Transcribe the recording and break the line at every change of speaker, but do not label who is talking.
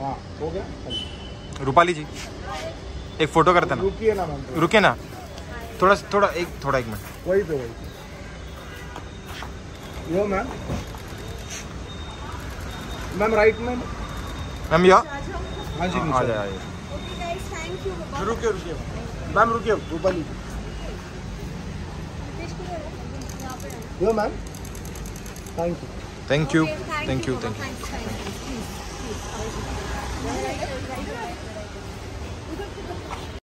हाँ हो गया?
रूपाली जी एक फ़ोटो करते ना।
रुकिए ना मैम
रुके ना। थोड़ा थोड़ा एक थोड़ा एक मिनट।
वही पे वही पे। यो मैम मैम राइट में
मैम या।
हाँ जी
आ जाए आ जाए।
ओके गाइस थैंक यू
रुकिए रुकिए मैम रुकिए Rupali yo ma'am thank you
thank you thank you thank you
Thank you.